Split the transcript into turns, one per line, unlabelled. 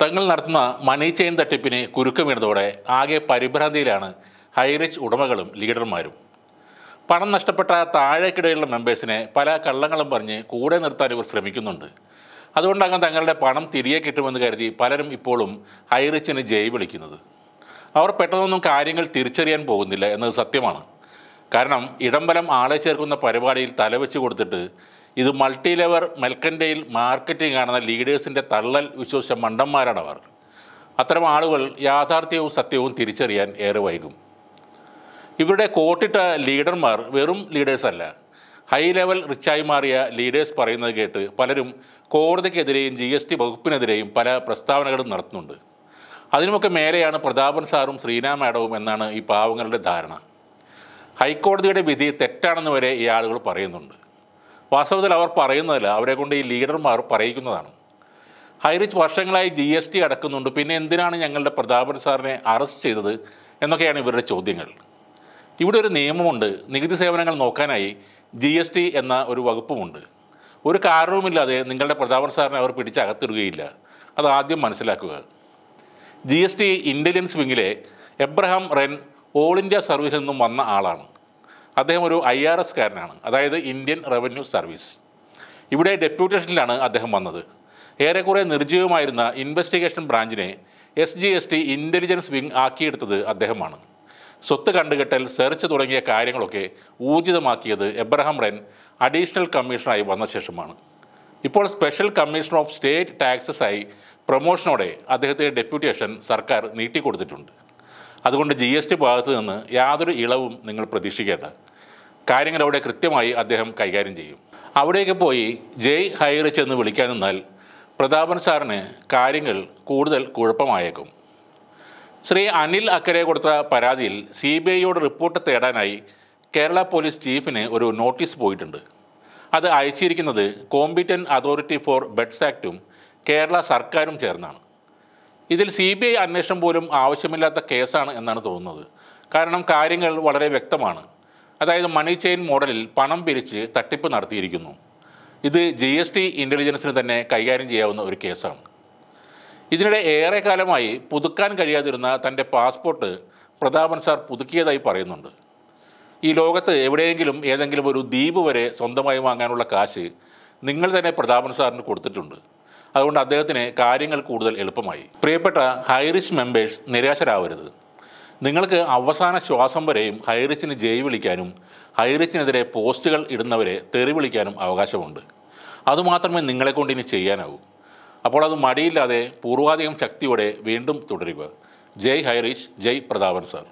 തങ്ങൾ നടത്തുന്ന മണി ചെയിൻ തട്ടിപ്പിന് കുരുക്കം വീണതോടെ ആകെ പരിഭ്രാന്തിയിലാണ് ഹൈറിച്ച് ഉടമകളും ലീഡർമാരും. പണം നഷ്ടപ്പെട്ട താഴേക്കിടയിലുള്ള മെമ്പേഴ്സിനെ പല കള്ളങ്ങളും പറഞ്ഞ് കൂടെ നിർത്താൻ ഇവർ ശ്രമിക്കുന്നുണ്ട്. അതുകൊണ്ടാകാം തങ്ങളുടെ പണം തിരികെ കിട്ടുമെന്ന് കരുതി പലരും ഇപ്പോഴും ഹൈറിച്ചിന് ജയ് വിളിക്കുന്നത്. അവർ പെട്ടെന്നൊന്നും കാര്യങ്ങൾ തിരിച്ചറിയാൻ പോകുന്നില്ല എന്നത് സത്യമാണ്. കാരണം ഇടംബലം ആളെ ചേർക്കുന്ന പരിപാടിയിൽ തലവെച്ച് കൊടുത്തിട്ട് ഇത് മൾട്ടി ലെവർ മെൽക്കന്റെയിൽ മാർക്കറ്റിംഗ് കാണുന്ന ലീഡേഴ്സിന്റെ തള്ളൽ വിശ്വസിച്ച മണ്ടന്മാരാണ് അവർ. അത്തരം ആളുകൾ യാഥാർത്ഥ്യവും സത്യവും തിരിച്ചറിയാൻ ഏറെ വൈകും. ഇവരുടെ കോട്ടിട്ട ലീഡർമാർ വെറും ലീഡേഴ്സല്ല ഹൈ ലെവൽ റിച്ചായി മാറിയ ലീഡേഴ്സ് പറയുന്നത് കേട്ട് പലരും കോടതിക്കെതിരെയും ജി എസ് ടി വകുപ്പിനെതിരെയും പല പ്രസ്താവനകളും നടത്തുന്നുണ്ട്. അതിനുമൊക്കെ മേലെയാണ് പ്രതാപൻ സാറും ശ്രീനാ മാഡവും എന്നാണ് ഈ പാവങ്ങളുടെ ധാരണ. ഹൈക്കോടതിയുടെ വിധി തെറ്റാണെന്ന് വരെ ഈ ആളുകൾ പറയുന്നുണ്ട്. വാസ്തവത്തിൽ അവർ പറയുന്നതല്ല അവരെ കൊണ്ട് ഈ ലീഡർമാർ പറയിക്കുന്നതാണ്. ഹൈറിച്ച് വർഷങ്ങളായി ജി എസ് ടി അടക്കുന്നുണ്ട് പിന്നെ എന്തിനാണ് ഞങ്ങളുടെ പ്രതാപൻ സാറിനെ അറസ്റ്റ് ചെയ്തത് എന്നൊക്കെയാണ് ഇവരുടെ ചോദ്യങ്ങൾ. ഇവിടെ ഒരു നിയമമുണ്ട് നികുതി സേവനങ്ങൾ നോക്കാനായി ജി എസ് ടി എന്ന ഒരു വകുപ്പുമുണ്ട്. ഒരു കാരണവുമില്ലാതെ നിങ്ങളുടെ പ്രതാപൻ സാറിനെ അവർ പിടിച്ചകത്തിടുകയില്ല അത് ആദ്യം മനസ്സിലാക്കുക. ജി എസ് ടി ഇന്റലിജൻസ് വിങ്ങിലെ എബ്രഹാം റെൻ ഓൾ ഇന്ത്യ സർവീസിൽ നിന്നും വന്ന ആളാണ്. അദ്ദേഹം ഒരു ഐ ആർ എസ് കാരനാണ് അതായത് ഇന്ത്യൻ റവന്യൂ സർവീസ്. ഇവിടെ ഡെപ്യൂട്ടേഷനിലാണ് അദ്ദേഹം വന്നത്. ഏറെക്കുറെ നിർജീവമായിരുന്ന investigation ബ്രാഞ്ചിനെ S G S T intelligence wing ആക്കിയെടുത്തത് അദ്ദേഹമാണ്. സ്വത്ത് കണ്ടുകെട്ടൽ സെർച്ച് തുടങ്ങിയ കാര്യങ്ങളൊക്കെ ഊർജിതമാക്കിയത് എബ്രഹാം റെൻ അഡീഷണൽ കമ്മീഷണറായി വന്ന ശേഷമാണ്. ഇപ്പോൾ special commissioner of state taxes ആയി പ്രൊമോഷനോടെ അദ്ദേഹത്തിന്റെ ഡെപ്യൂട്ടേഷൻ സർക്കാർ നീട്ടിക്കൊടുത്തിട്ടുണ്ട്. അതുകൊണ്ട് ജി എസ് ടി ഭാഗത്ത് നിന്ന് യാതൊരു ഇളവും നിങ്ങൾ പ്രതീക്ഷിക്കേണ്ട. കാര്യങ്ങൾ അവിടെ കൃത്യമായി അദ്ദേഹം കൈകാര്യം ചെയ്യും. അവിടേക്ക് പോയി ജയ് ഹൈറിച്ച് എന്ന് വിളിക്കാൻ നിന്നാൽ പ്രതാപൻ സാറിന് കാര്യങ്ങൾ കൂടുതൽ കുഴപ്പമായേക്കും. ശ്രീ അനിൽ അക്കരെ കൊടുത്ത പരാതിയിൽ സി ബി ഐയോട് റിപ്പോർട്ട് തേടാനായി കേരള പോലീസ് ചീഫിന് ഒരു നോട്ടീസ് പോയിട്ടുണ്ട്. അത് അയച്ചിരിക്കുന്നത് കോമ്പിറ്റൻ അതോറിറ്റി ഫോർ ബെഡ്സ് ആക്റ്റും കേരള സർക്കാരും ചേർന്നാണ്. ഇതിൽ സി ബി ഐ അന്വേഷണം പോലും ആവശ്യമില്ലാത്ത കേസാണ് എന്നാണ് തോന്നുന്നത്. കാരണം കാര്യങ്ങൾ വളരെ വ്യക്തമാണ്. അതായത് മണി ചെയിൻ മോഡലിൽ പണം പിരിച്ച് തട്ടിപ്പ് നടത്തിയിരിക്കുന്നു. ഇത് ജി എസ് ടി ഇന്റലിജൻസിന് തന്നെ കൈകാര്യം ചെയ്യാവുന്ന ഒരു കേസാണ്. ഇതിനിടെ ഏറെ കാലമായി പുതുക്കാൻ കഴിയാതിരുന്ന തന്റെ പാസ്പോർട്ട് പ്രതാപൻ സാർ പുതുക്കിയതായി പറയുന്നുണ്ട്. ഈ ലോകത്ത് എവിടെയെങ്കിലും ഏതെങ്കിലും ഒരു ദ്വീപ് വരെ സ്വന്തമായി വാങ്ങാനുള്ള കാശ് നിങ്ങൾ തന്നെ പ്രതാപൻ സാറിന് കൊടുത്തിട്ടുണ്ട്. അതുകൊണ്ട് അദ്ദേഹത്തിന് കാര്യങ്ങൾ കൂടുതൽ എളുപ്പമായി. പ്രിയപ്പെട്ട ഹൈറിഷ് മെമ്പേഴ്സ് നിരാശരാവരുത്. നിങ്ങൾക്ക് അവസാന ശ്വാസം വരെയും ഹൈറിച്ചിന് ജയ് വിളിക്കാനും ഹൈറിച്ചിനെതിരെ പോസ്റ്റുകൾ ഇടുന്നവരെ തെറി വിളിക്കാനും അവകാശമുണ്ട്. അതുമാത്രമേ നിങ്ങളെക്കൊണ്ട് ഇനി ചെയ്യാനാവൂ. അപ്പോൾ അത് മടിയില്ലാതെ പൂർവാധികം ശക്തിയോടെ വീണ്ടും തുടരുക. ജയ് ഹൈറിഷ് ജയ് പ്രതാപൻ സാർ.